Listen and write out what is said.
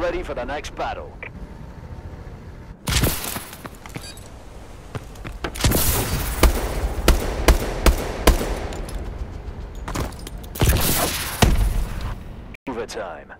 Ready for the next battle. Overtime.